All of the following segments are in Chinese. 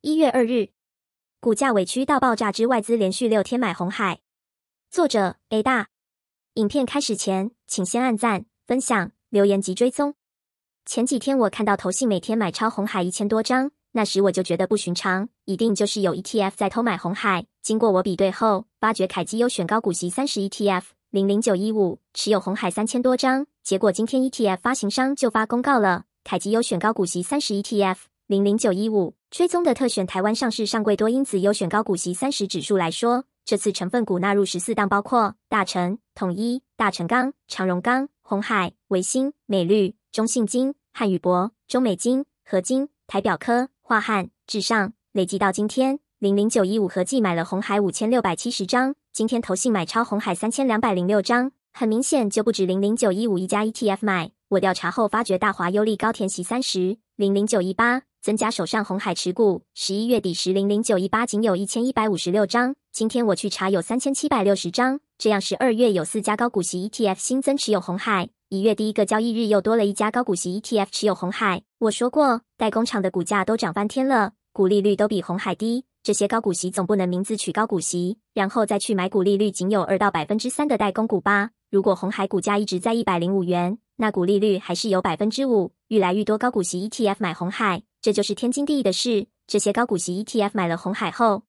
一月二日，股价委屈到爆炸之外资连续六天买红海。作者 A 大。影片开始前，请先按赞、分享、留言及追踪。前几天我看到投信每天买超红海一千多张，那时我就觉得不寻常，一定就是有 ETF 在偷买红海。经过我比对后，发觉凯基优选高股息三十 ETF 零零九一五持有红海三千多张。结果今天 ETF 发行商就发公告了，凯基优选高股息三十 ETF。零零九一五追踪的特选台湾上市上柜多因子优选高股息三十指数来说，这次成分股纳入十四档，包括大成、统一、大成钢、长荣钢、红海、维新、美绿、中信金、汉语博、中美金、合金、台表科、华汉、至上。累计到今天，零零九一五合计买了红海五千六百七十张，今天投信买超红海三千两百零六张，很明显就不止零零九一五一家 ETF 买。我调查后发觉，大华优利高填息三十零零九一八。增加手上红海持股，十一月底时零零九一八仅有一千一百五十六张，今天我去查有三千七百六十张，这样十二月有四家高股息 ETF 新增持有红海，一月第一个交易日又多了一家高股息 ETF 持有红海。我说过，代工厂的股价都涨翻天了，股利率都比红海低，这些高股息总不能名字取高股息，然后再去买股利率仅有二到百分之三的代工股吧？如果红海股价一直在一百零五元，那股利率还是有百分之五，愈来愈多高股息 ETF 买红海。这就是天经地义的事。这些高股息 ETF 买了红海后，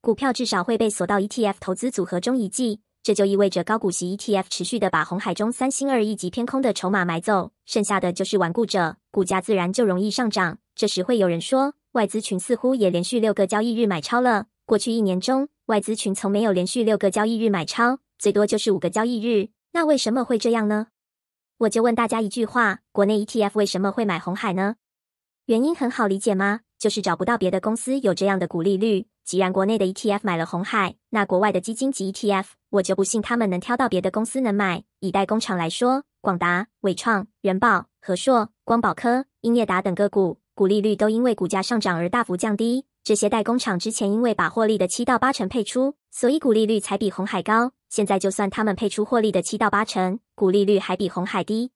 股票至少会被锁到 ETF 投资组合中一季，这就意味着高股息 ETF 持续的把红海中三星二亿级偏空的筹码买走，剩下的就是顽固者，股价自然就容易上涨。这时会有人说，外资群似乎也连续六个交易日买超了。过去一年中，外资群从没有连续六个交易日买超，最多就是五个交易日。那为什么会这样呢？我就问大家一句话：国内 ETF 为什么会买红海呢？原因很好理解吗？就是找不到别的公司有这样的股利率。既然国内的 ETF 买了红海，那国外的基金及 ETF，我就不信他们能挑到别的公司能买。以代工厂来说，广达、伟创、人保、和硕、光宝科、英业达等个股，股利率都因为股价上涨而大幅降低。这些代工厂之前因为把获利的七到八成配出，所以股利率才比红海高。现在就算他们配出获利的七到八成，股利率还比红海低。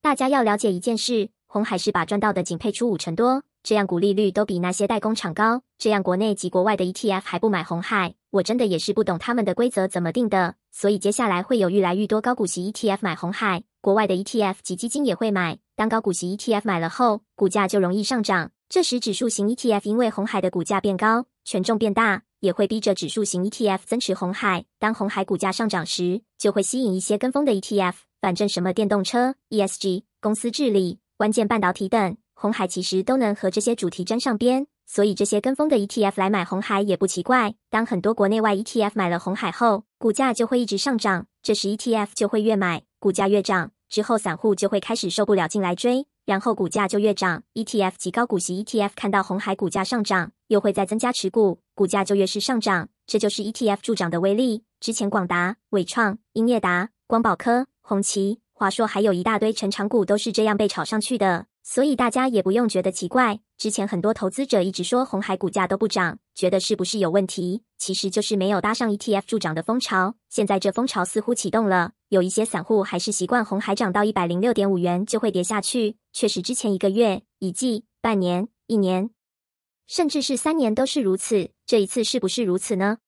大家要了解一件事。红海是把赚到的仅配出五成多，这样股利率都比那些代工厂高，这样国内及国外的 ETF 还不买红海，我真的也是不懂他们的规则怎么定的。所以接下来会有愈来愈多高股息 ETF 买红海，国外的 ETF 及基金也会买。当高股息 ETF 买了后，股价就容易上涨。这时指数型 ETF 因为红海的股价变高，权重变大，也会逼着指数型 ETF 增持红海。当红海股价上涨时，就会吸引一些跟风的 ETF。反正什么电动车、ESG、公司治理。关键半导体等，红海其实都能和这些主题沾上边，所以这些跟风的 ETF 来买红海也不奇怪。当很多国内外 ETF 买了红海后，股价就会一直上涨，这时 ETF 就会越买，股价越涨，之后散户就会开始受不了进来追，然后股价就越涨。ETF 及高股息 ETF 看到红海股价上涨，又会再增加持股，股价就越是上涨，这就是 ETF 助涨的威力。之前广达、伟创、英业达、光宝科、红旗。华硕还有一大堆成长股都是这样被炒上去的，所以大家也不用觉得奇怪。之前很多投资者一直说红海股价都不涨，觉得是不是有问题？其实就是没有搭上 ETF 助涨的风潮。现在这风潮似乎启动了，有一些散户还是习惯红海涨到一百零六点五元就会跌下去。确实，之前一个月、一季、半年、一年，甚至是三年都是如此。这一次是不是如此呢？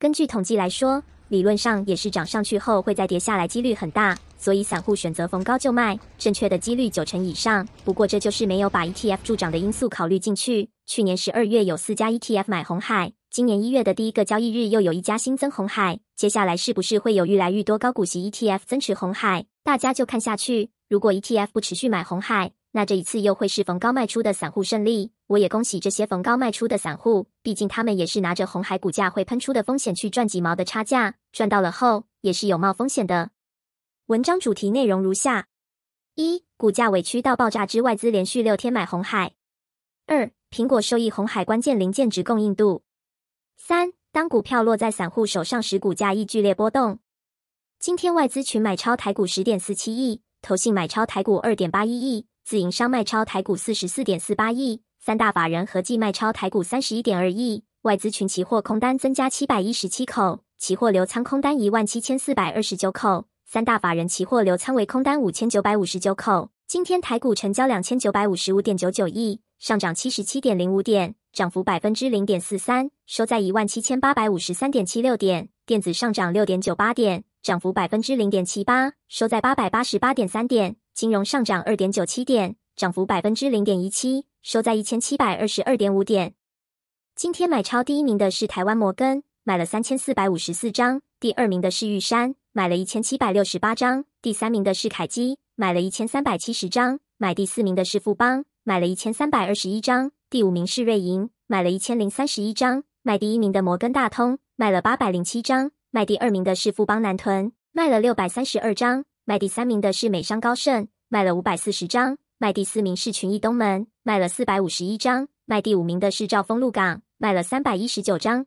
根据统计来说。理论上也是涨上去后会再跌下来，几率很大，所以散户选择逢高就卖，正确的几率九成以上。不过这就是没有把 ETF 助涨的因素考虑进去。去年十二月有四家 ETF 买红海，今年一月的第一个交易日又有一家新增红海，接下来是不是会有越来越多高股息 ETF 增持红海？大家就看下去。如果 ETF 不持续买红海，那这一次又会是逢高卖出的散户胜利。我也恭喜这些逢高卖出的散户，毕竟他们也是拿着红海股价会喷出的风险去赚几毛的差价，赚到了后也是有冒风险的。文章主题内容如下：一、股价委屈到爆炸之外资连续六天买红海；二、苹果受益红海关键零件值供应度；三、当股票落在散户手上时，股价亦剧烈波动。今天外资群买超台股十点四七亿，投信买超台股二点八一亿，自营商卖超台股四十四点四八亿。三大法人合计卖超台股三十一点二亿，外资群期货空单增加七百一十七口，期货流仓空单一万七千四百二十九口，三大法人期货流仓为空单五千九百五十九口。今天台股成交两千九百五十五点九九亿，上涨七十七点零五点，涨幅百分之零点四三，收在一万七千八百五十三点七六点。电子上涨六点九八点，涨幅百分之零点七八，收在八百八十八点三点。金融上涨二点九七点，涨幅百分之零点一七，收在一千七百二十二点五点。今天买超第一名的是台湾摩根，买了三千四百五十四张；第二名的是玉山，买了一千七百六十八张；第三名的是凯基，买了一千三百七十张；买第四名的是富邦，买了一千三百二十一张；第五名是瑞银，买了一千零三十一张；买第一名的摩根大通，卖了八百零七张；卖第二名的是富邦南屯，卖了六百三十二张；卖第三名的是美商高盛，卖了五百四十张；卖第四名是群益东门，卖了四百五十一张；卖第五名的是兆丰鹿港。卖了三百一十九张。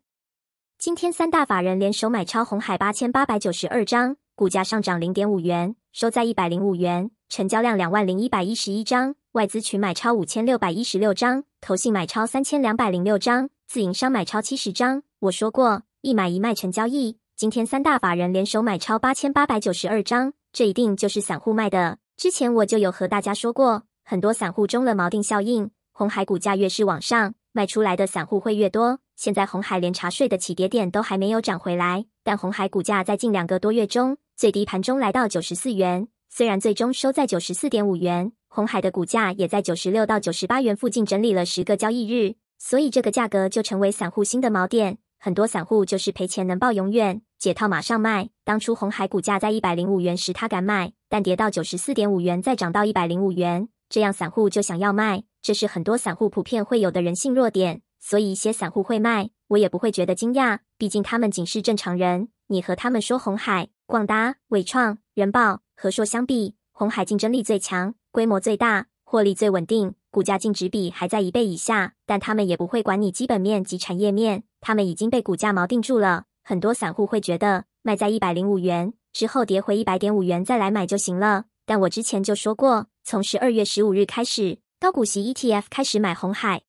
今天三大法人联手买超红海八千八百九十二张，股价上涨零点五元，收在一百零五元，成交量两万零一百一十一张。外资群买超五千六百一十六张，投信买超三千两百零六张，自营商买超七十张。我说过，一买一卖成交易。今天三大法人联手买超八千八百九十二张，这一定就是散户卖的。之前我就有和大家说过，很多散户中了锚定效应，红海股价越是往上。卖出来的散户会越多。现在红海连茶税的起跌点都还没有涨回来，但红海股价在近两个多月中最低盘中来到九十四元，虽然最终收在九十四点五元，红海的股价也在九十六到九十八元附近整理了十个交易日，所以这个价格就成为散户新的锚点。很多散户就是赔钱能抱永远，解套马上卖。当初红海股价在一百零五元时，他敢卖，但跌到九十四点五元，再涨到一百零五元，这样散户就想要卖。这是很多散户普遍会有的人性弱点，所以一些散户会卖，我也不会觉得惊讶，毕竟他们仅是正常人。你和他们说红海、广达、伟创、人保、和硕相比，红海竞争力最强，规模最大，获利最稳定，股价净值比还在一倍以下，但他们也不会管你基本面及产业面，他们已经被股价锚定住了。很多散户会觉得卖在一百零五元之后跌回一百点五元再来买就行了，但我之前就说过，从十二月十五日开始。高股息 ETF 开始买红海，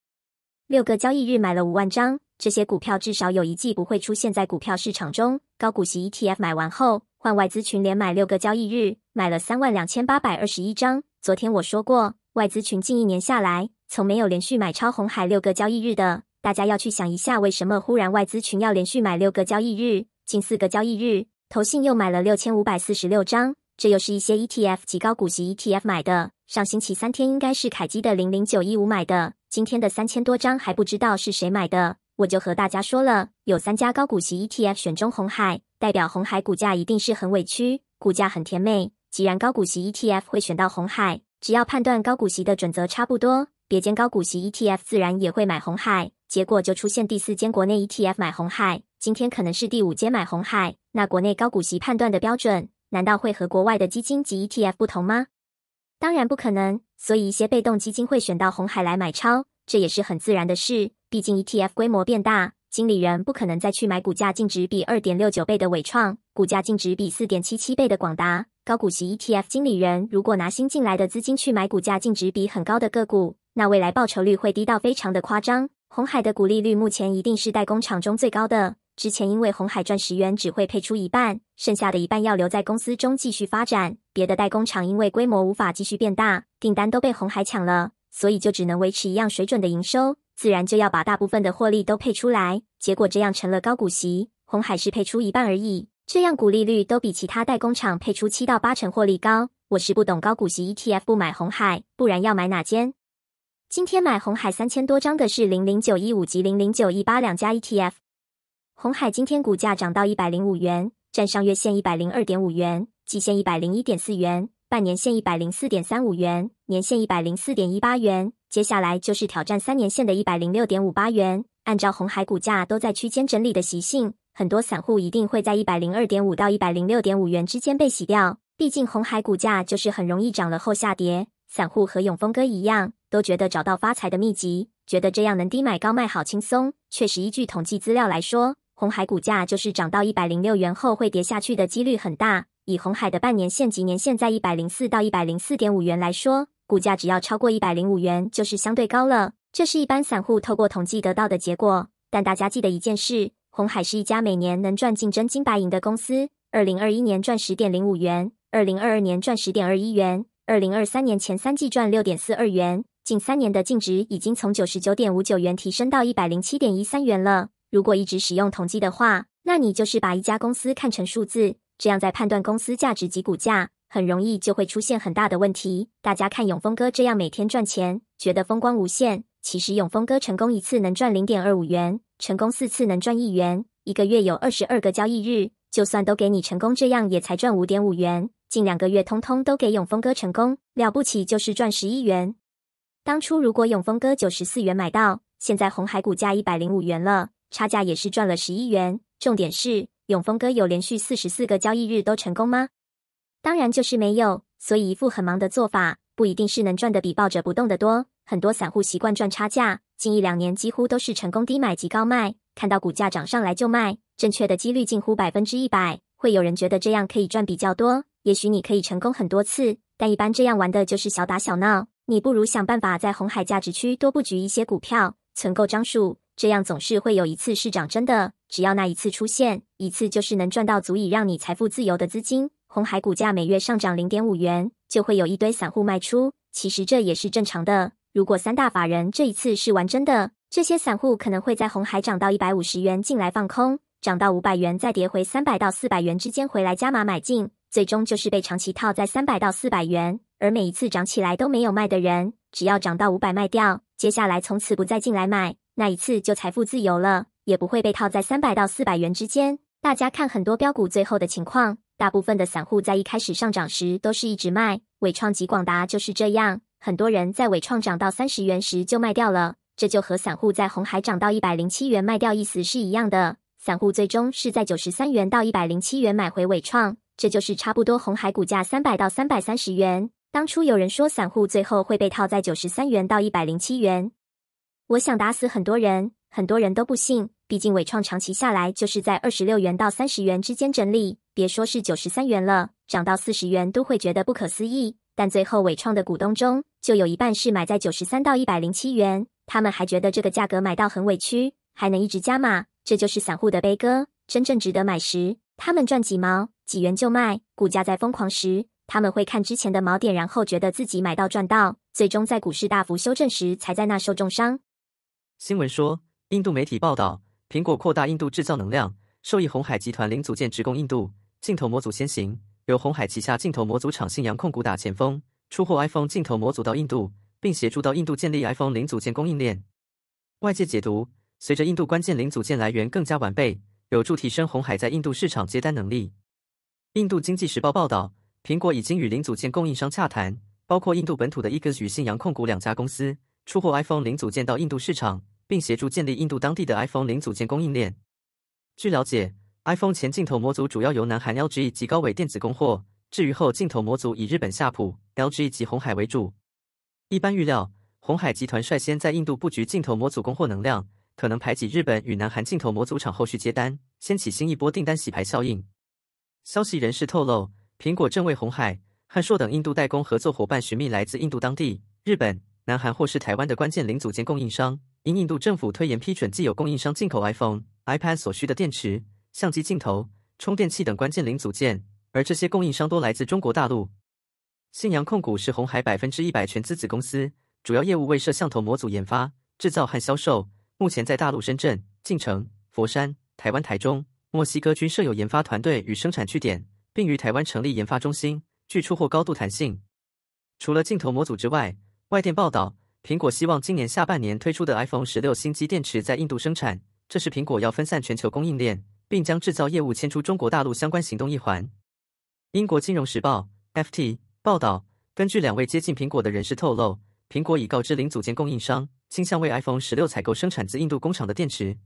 六个交易日买了五万张。这些股票至少有一季不会出现在股票市场中。高股息 ETF 买完后，换外资群连买六个交易日，买了三万两千八百二十一张。昨天我说过，外资群近一年下来，从没有连续买超红海六个交易日的。大家要去想一下，为什么忽然外资群要连续买六个交易日？近四个交易日，投信又买了六千五百四十六张。这又是一些 ETF 及高股息 ETF 买的。上星期三天应该是凯基的零零九一五买的，今天的三千多张还不知道是谁买的。我就和大家说了，有三家高股息 ETF 选中红海，代表红海股价一定是很委屈，股价很甜美。既然高股息 ETF 会选到红海，只要判断高股息的准则差不多，别间高股息 ETF 自然也会买红海。结果就出现第四间国内 ETF 买红海，今天可能是第五间买红海。那国内高股息判断的标准？难道会和国外的基金及 ETF 不同吗？当然不可能。所以一些被动基金会选到红海来买超，这也是很自然的事。毕竟 ETF 规模变大，经理人不可能再去买股价净值比二点六九倍的伟创，股价净值比四点七七倍的广达。高股息 ETF 经理人如果拿新进来的资金去买股价净值比很高的个股，那未来报酬率会低到非常的夸张。红海的股利率目前一定是代工厂中最高的。之前因为红海赚十元只会配出一半，剩下的一半要留在公司中继续发展。别的代工厂因为规模无法继续变大，订单都被红海抢了，所以就只能维持一样水准的营收，自然就要把大部分的获利都配出来。结果这样成了高股息，红海是配出一半而已，这样股利率都比其他代工厂配出七到八成获利高。我是不懂高股息 ETF 不买红海，不然要买哪间？今天买红海三千多张的是零零九一五及零零九一八两家 ETF。红海今天股价涨到一百零五元，站上月线一百零二点五元，季线一百零一点四元，半年线一百零四点三五元，年线一百零四点一八元。接下来就是挑战三年线的一百零六点五八元。按照红海股价都在区间整理的习性，很多散户一定会在一百零二点五到一百零六点五元之间被洗掉。毕竟红海股价就是很容易涨了后下跌，散户和永丰哥一样，都觉得找到发财的秘籍，觉得这样能低买高卖好轻松。确实，依据统计资料来说。红海股价就是涨到一百零六元后会跌下去的几率很大。以红海的半年线及年线在一百零四到一百零四点五元来说，股价只要超过一百零五元就是相对高了。这是一般散户透过统计得到的结果。但大家记得一件事：红海是一家每年能赚进真金白银的公司。二零二一年赚十点零五元，二零二二年赚十点二一元，二零二三年前三季赚六点四二元。近三年的净值已经从九十九点五九元提升到一百零七点一三元了。如果一直使用统计的话，那你就是把一家公司看成数字，这样在判断公司价值及股价，很容易就会出现很大的问题。大家看永丰哥这样每天赚钱，觉得风光无限，其实永丰哥成功一次能赚零点二五元，成功四次能赚一元，一个月有二十二个交易日。就算都给你成功，这样也才赚五点五元。近两个月通通都给永丰哥成功，了不起就是赚十一元。当初如果永丰哥九十四元买到，现在红海股价一百零五元了，差价也是赚了十一元。重点是永丰哥有连续四十四个交易日都成功吗？当然就是没有。所以一副很忙的做法，不一定是能赚的比抱着不动的多。很多散户习惯赚差价，近一两年几乎都是成功低买及高卖，看到股价涨上来就卖。正确的几率近乎百分之一百，会有人觉得这样可以赚比较多。也许你可以成功很多次，但一般这样玩的就是小打小闹。你不如想办法在红海价值区多布局一些股票，存够张数，这样总是会有一次是涨真的。只要那一次出现，一次就是能赚到足以让你财富自由的资金。红海股价每月上涨零点五元，就会有一堆散户卖出。其实这也是正常的。如果三大法人这一次是玩真的，这些散户可能会在红海涨到一百五十元进来放空。涨到五百元，再跌回三百到四百元之间回来加码买进，最终就是被长期套在三百到四百元。而每一次涨起来都没有卖的人，只要涨到五百卖掉，接下来从此不再进来买，那一次就财富自由了，也不会被套在三百到四百元之间。大家看很多标股最后的情况，大部分的散户在一开始上涨时都是一直卖，伟创及广达就是这样，很多人在伟创涨到三十元时就卖掉了，这就和散户在红海涨到一百零七元卖掉意思是一样的。散户最终是在九十三元到一百零七元买回伟创，这就是差不多红海股价三百到三百三十元。当初有人说散户最后会被套在九十三元到一百零七元，我想打死很多人，很多人都不信。毕竟伟创长期下来就是在二十六元到三十元之间整理，别说是九十三元了，涨到四十元都会觉得不可思议。但最后伟创的股东中就有一半是买在九十三到一百零七元，他们还觉得这个价格买到很委屈，还能一直加码。这就是散户的悲歌。真正值得买时，他们赚几毛、几元就卖；股价在疯狂时，他们会看之前的锚点，然后觉得自己买到赚到，最终在股市大幅修正时，才在那受重伤。新闻说，印度媒体报道，苹果扩大印度制造能量，受益红海集团零组件直供印度。镜头模组先行，由红海旗下镜头模组厂信阳控股打前锋，出货 iPhone 镜头模组到印度，并协助到印度建立 iPhone 零组件供应链。外界解读。随着印度关键零组件来源更加完备，有助提升红海在印度市场接单能力。印度经济时报报道，苹果已经与零组件供应商洽谈，包括印度本土的 e g 与信阳控股两家公司，出货 iPhone 零组件到印度市场，并协助建立印度当地的 iPhone 零组件供应链。据了解，iPhone 前镜头模组主要由南韩 LG 及高伟电子供货，至于后镜头模组以日本夏普、LG 及红海为主。一般预料，红海集团率先在印度布局镜头模组供货能量。可能排挤日本与南韩镜头模组厂后续接单，掀起新一波订单洗牌效应。消息人士透露，苹果正为红海、汉硕等印度代工合作伙伴寻觅来自印度当地、日本、南韩或是台湾的关键零组件供应商。因印度政府推延批准既有供应商进口 iPhone、iPad 所需的电池、相机镜头、充电器等关键零组件，而这些供应商多来自中国大陆。信阳控股是红海百分之一百全资子公司，主要业务为摄像头模组研发、制造和销售。目前在大陆深圳、晋城、佛山、台湾台中、墨西哥均设有研发团队与生产据点，并于台湾成立研发中心，具出货高度弹性。除了镜头模组之外，外电报道，苹果希望今年下半年推出的 iPhone 十六新机电池在印度生产，这是苹果要分散全球供应链，并将制造业务迁出中国大陆相关行动一环。英国金融时报 （FT） 报道，根据两位接近苹果的人士透露，苹果已告知零组件供应商。倾向为 iPhone 十六采购生产自印度工厂的电池。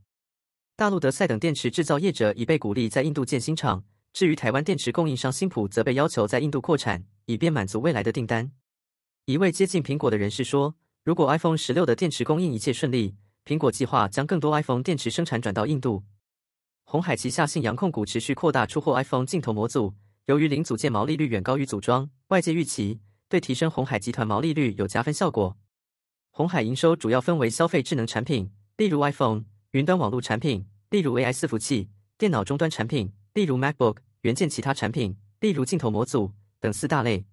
大陆德赛等电池制造业者已被鼓励在印度建新厂。至于台湾电池供应商新普，则被要求在印度扩产，以便满足未来的订单。一位接近苹果的人士说：“如果 iPhone 十六的电池供应一切顺利，苹果计划将更多 iPhone 电池生产转到印度。”红海旗下信阳控股持续扩大出货 iPhone 镜头模组，由于零组件毛利率远高于组装，外界预期对提升红海集团毛利率有加分效果。红海营收主要分为消费智能产品，例如 iPhone；云端网络产品，例如 AI 伺服器；电脑终端产品，例如 MacBook；元件其他产品，例如镜头模组等四大类。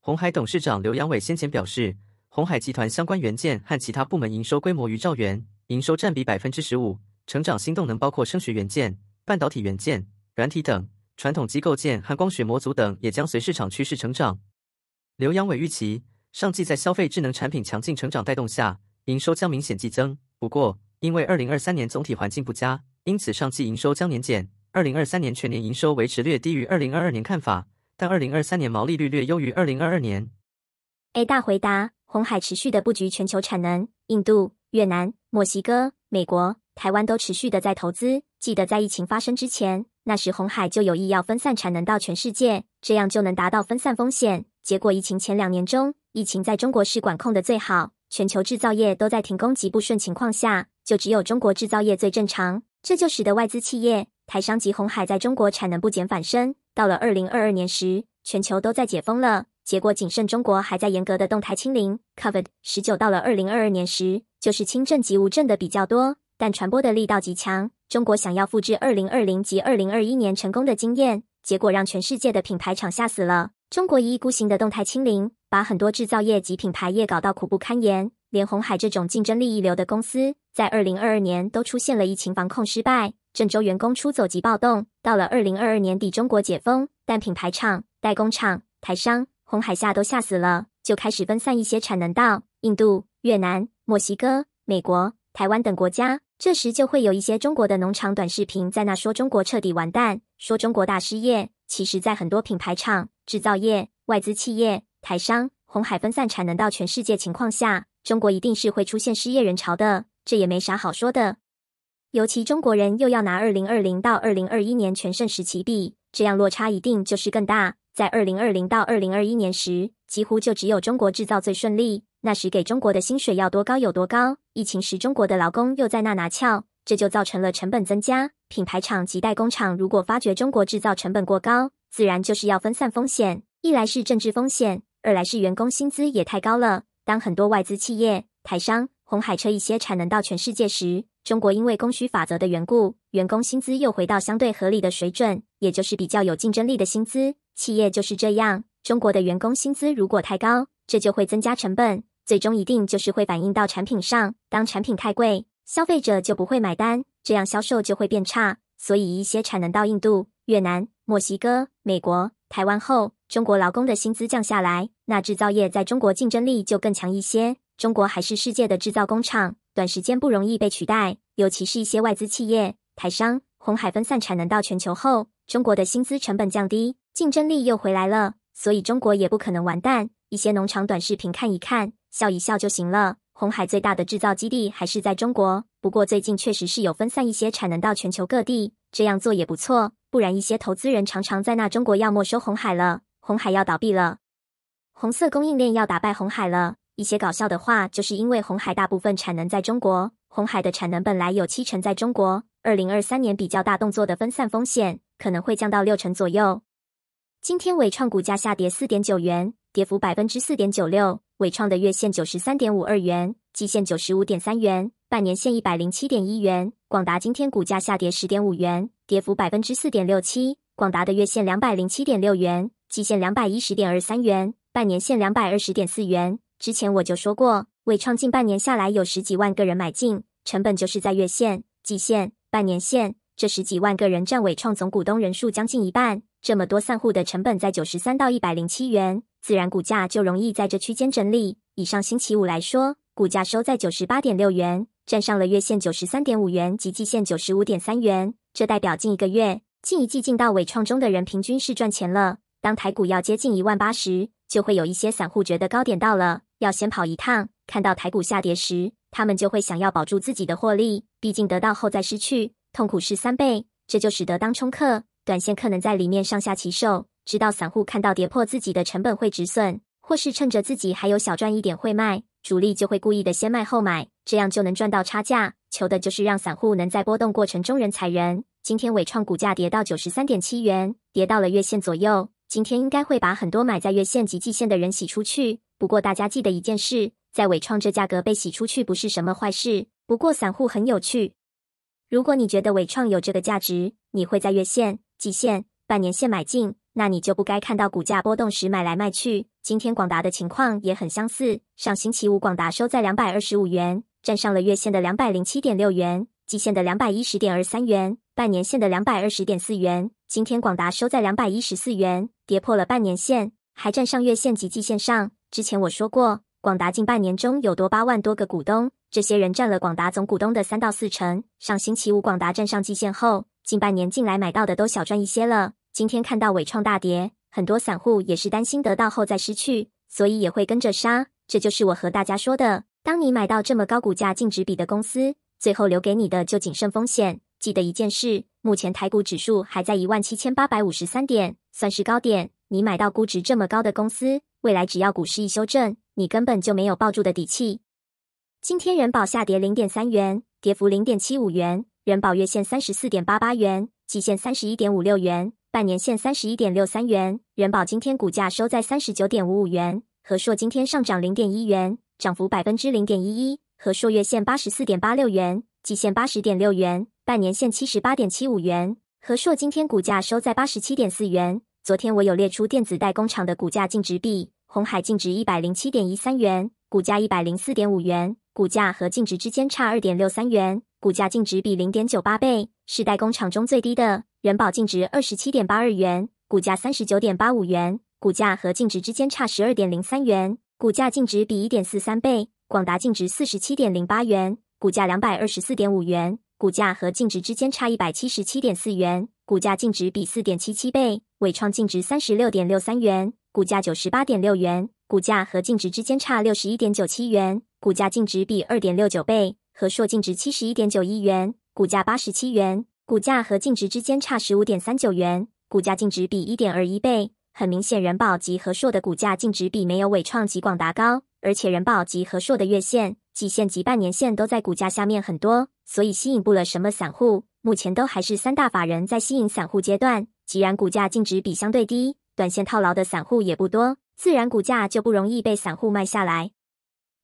红海董事长刘扬伟先前表示，红海集团相关元件和其他部门营收规模逾兆元，营收占比百分之十五，成长新动能包括声学元件、半导体元件、软体等，传统机构件和光学模组等也将随市场趋势成长。刘阳伟预期，上季在消费智能产品强劲成长带动下，营收将明显季增。不过，因为二零二三年总体环境不佳，因此上季营收将年减。二零二三年全年营收维持略低于二零二二年看法，但二零二三年毛利率略优于二零二二年。A 大回答：红海持续的布局全球产能，印度、越南、墨西哥、美国、台湾都持续的在投资。记得在疫情发生之前，那时红海就有意要分散产能到全世界，这样就能达到分散风险。结果疫情前两年中，疫情在中国是管控的最好，全球制造业都在停工及不顺情况下，就只有中国制造业最正常，这就使得外资企业。台商及红海在中国产能不减反升，到了二零二二年时，全球都在解封了，结果仅剩中国还在严格的动态清零。Covid 十九到了二零二二年时，就是轻症及无症的比较多，但传播的力道极强。中国想要复制二零二零及二零二一年成功的经验，结果让全世界的品牌厂吓死了。中国一意孤行的动态清零，把很多制造业及品牌业搞到苦不堪言，连红海这种竞争力一流的公司，在二零二二年都出现了疫情防控失败。郑州员工出走及暴动，到了二零二二年底，中国解封，但品牌厂、代工厂、台商、红海下都吓死了，就开始分散一些产能到印度、越南、墨西哥、美国、台湾等国家。这时就会有一些中国的农场短视频在那说中国彻底完蛋，说中国大失业。其实，在很多品牌厂、制造业、外资企业、台商、红海分散产能到全世界情况下，中国一定是会出现失业人潮的，这也没啥好说的。尤其中国人又要拿二零二零到二零二一年全盛时期比，这样落差一定就是更大。在二零二零到二零二一年时，几乎就只有中国制造最顺利，那时给中国的薪水要多高有多高。疫情时，中国的劳工又在那拿翘，这就造成了成本增加。品牌厂及代工厂如果发觉中国制造成本过高，自然就是要分散风险。一来是政治风险，二来是员工薪资也太高了。当很多外资企业、台商、红海车一些产能到全世界时，中国因为供需法则的缘故，员工薪资又回到相对合理的水准，也就是比较有竞争力的薪资。企业就是这样，中国的员工薪资如果太高，这就会增加成本，最终一定就是会反映到产品上。当产品太贵，消费者就不会买单，这样销售就会变差。所以一些产能到印度、越南、墨西哥、美国、台湾后，中国劳工的薪资降下来，那制造业在中国竞争力就更强一些。中国还是世界的制造工厂。短时间不容易被取代，尤其是一些外资企业、台商、红海分散产能到全球后，中国的薪资成本降低，竞争力又回来了，所以中国也不可能完蛋。一些农场短视频看一看，笑一笑就行了。红海最大的制造基地还是在中国，不过最近确实是有分散一些产能到全球各地，这样做也不错。不然一些投资人常常在那中国要没收红海了，红海要倒闭了，红色供应链要打败红海了。一些搞笑的话，就是因为红海大部分产能在中国，红海的产能本来有七成在中国，二零二三年比较大动作的分散风险可能会降到六成左右。今天伟创股价下跌四点九元，跌幅百分之四点九六。伟创的月线九十三点五二元，季线九十五点三元，半年线一百零七点一元。广达今天股价下跌十点五元，跌幅百分之四点六七。广达的月线两百零七点六元，季线两百一十点二三元，半年线两百二十点四元。之前我就说过，伟创近半年下来有十几万个人买进，成本就是在月线、季线、半年线，这十几万个人占伟创总股东人数将近一半。这么多散户的成本在九十三到一百零七元，自然股价就容易在这区间整理。以上星期五来说，股价收在九十八点六元，站上了月线九十三点五元及季线九十五点三元，这代表近一个月、近一季进到尾创中的人平均是赚钱了。当台股要接近一万八时，就会有一些散户觉得高点到了，要先跑一趟。看到台股下跌时，他们就会想要保住自己的获利，毕竟得到后再失去，痛苦是三倍。这就使得当冲客、短线客能在里面上下其手，直到散户看到跌破自己的成本会止损，或是趁着自己还有小赚一点会卖，主力就会故意的先卖后买，这样就能赚到差价。求的就是让散户能在波动过程中人踩人。今天伟创股价跌到九十三点七元，跌到了月线左右。今天应该会把很多买在月线及季线的人洗出去。不过大家记得一件事，在伟创这价格被洗出去不是什么坏事。不过散户很有趣，如果你觉得伟创有这个价值，你会在月线、季线、半年线买进，那你就不该看到股价波动时买来卖去。今天广达的情况也很相似。上星期五，广达收在两百二十五元，站上了月线的两百零七点六元，季线的两百一十点二三元，半年线的两百二十点四元。今天广达收在两百一十四元，跌破了半年线，还站上月线及季线上。之前我说过，广达近半年中有多八万多个股东，这些人占了广达总股东的三到四成。上星期五，广达站上季线后，近半年进来买到的都小赚一些了。今天看到伟创大跌，很多散户也是担心得到后再失去，所以也会跟着杀。这就是我和大家说的：当你买到这么高股价净值比的公司，最后留给你的就谨慎风险。记得一件事：目前台股指数还在一万七千八百五十三点，算是高点。你买到估值这么高的公司，未来只要股市一修正，你根本就没有抱住的底气。今天人保下跌零点三元，跌幅零点七五元，人保月线三十四点八八元，季线三十一点五六元。半年线三十一点六三元，人保今天股价收在三十九点五五元。和硕今天上涨零点一元，涨幅百分之零点一一。和硕月线八十四点八六元，季线八十点六元，半年线七十八点七五元。和硕今天股价收在八十七点四元。昨天我有列出电子代工厂的股价净值比，红海净值一百零七点一三元，股价一百零四点五元，股价和净值之间差二点六三元，股价净值比零点九八倍，是代工厂中最低的。人保净值二十七点八二元，股价三十九点八五元，股价和净值之间差十二点零三元，股价净值比一点四三倍。广达净值四十七点零八元，股价两百二十四点五元，股价和净值之间差一百七十七点四元，股价净值比四点七七倍。伟创净值三十六点六三元，股价九十八点六元，股价和净值之间差六十一点九七元，股价净值比二点六九倍。和硕净值七十一点九一元，股价八十七元。股价和净值之间差十五点三九元，股价净值比一点二一倍。很明显，人保及和硕的股价净值比没有伟创及广达高，而且人保及和硕的月线、季线及半年线都在股价下面很多，所以吸引不了什么散户。目前都还是三大法人在吸引散户阶段。既然股价净值比相对低，短线套牢的散户也不多，自然股价就不容易被散户卖下来。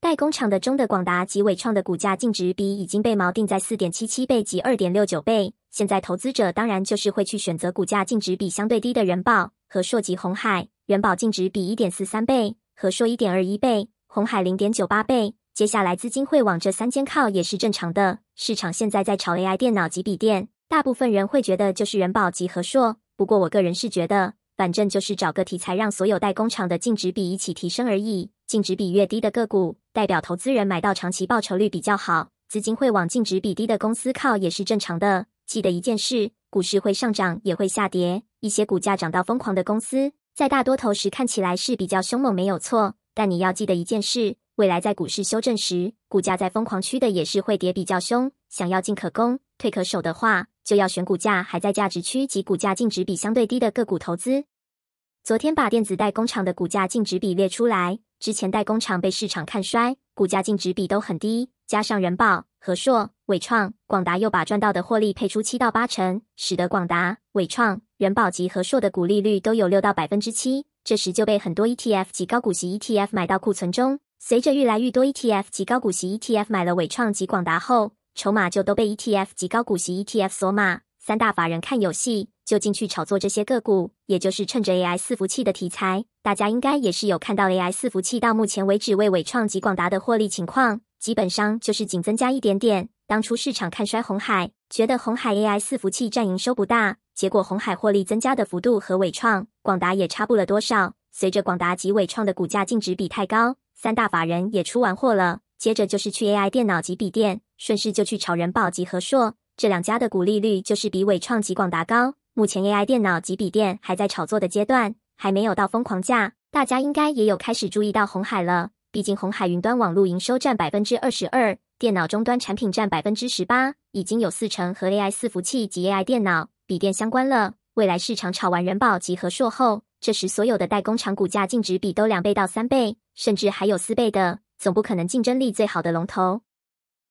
代工厂的中的广达及伟创的股价净值比已经被锚定在四点七七倍及二点六九倍。现在投资者当然就是会去选择股价净值比相对低的人保和硕及红海。人保净值比一点四三倍，和硕一点二一倍，红海零点九八倍。接下来资金会往这三间靠也是正常的。市场现在在炒 AI 电脑及笔电，大部分人会觉得就是人保及和硕。不过我个人是觉得，反正就是找个题材让所有代工厂的净值比一起提升而已。净值比越低的个股，代表投资人买到长期报酬率比较好，资金会往净值比低的公司靠也是正常的。记得一件事，股市会上涨也会下跌，一些股价涨到疯狂的公司，在大多头时看起来是比较凶猛，没有错。但你要记得一件事，未来在股市修正时，股价在疯狂区的也是会跌比较凶。想要进可攻，退可守的话，就要选股价还在价值区及股价净值比相对低的个股投资。昨天把电子代工厂的股价净值比列出来。之前代工厂被市场看衰，股价净值比都很低，加上人保、和硕、伟创、广达又把赚到的获利配出七到八成，使得广达、伟创、人保及和硕的股利率都有六到百分之七。这时就被很多 ETF 及高股息 ETF 买到库存中。随着愈来愈多 ETF 及高股息 ETF 买了伟创及广达后，筹码就都被 ETF 及高股息 ETF 锁码。三大法人看有戏。就进去炒作这些个股，也就是趁着 AI 伺服器的题材，大家应该也是有看到 AI 伺服器到目前为止为伟创及广达的获利情况，基本上就是仅增加一点点。当初市场看衰红海，觉得红海 AI 伺服器占营收不大，结果红海获利增加的幅度和伟创、广达也差不了多少。随着广达及伟创的股价净值比太高，三大法人也出完货了，接着就是去 AI 电脑及笔电，顺势就去炒人保及和硕这两家的股利率就是比伟创及广达高。目前 AI 电脑及笔电还在炒作的阶段，还没有到疯狂价。大家应该也有开始注意到红海了，毕竟红海云端网络营收占百分之二十二，电脑终端产品占百分之十八，已经有四成和 AI 伺服器及 AI 电脑、笔电相关了。未来市场炒完人保及和硕后，这时所有的代工厂股价净值比都两倍到三倍，甚至还有四倍的，总不可能竞争力最好的龙头，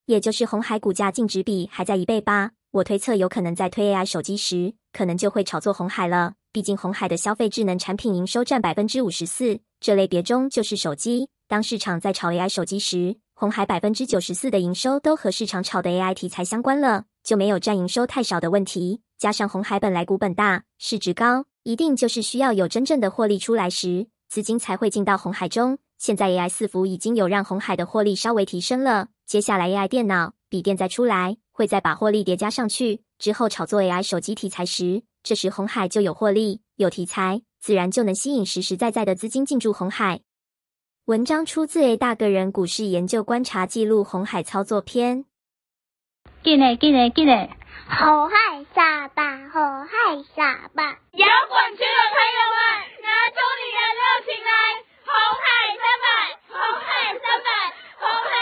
也就是红海股价净值比还在一倍八。我推测有可能在推 AI 手机时。可能就会炒作红海了。毕竟红海的消费智能产品营收占百分之五十四，这类别中就是手机。当市场在炒 AI 手机时，红海百分之九十四的营收都和市场炒的 AI 题材相关了，就没有占营收太少的问题。加上红海本来股本大，市值高，一定就是需要有真正的获利出来时，资金才会进到红海中。现在 AI 伺服已经有让红海的获利稍微提升了，接下来 AI 电脑、笔电再出来，会再把获利叠加上去之后炒作 ai 手机题材时这时红海就有获利有题材自然就能吸引实实在在的资金进驻红海。文章出自 a 大个人股市研究观察记录红海操作篇。进来进来进来好害傻吧好害傻吧。摇滚区的朋友们拿出你的热情来红海三百红海三百红海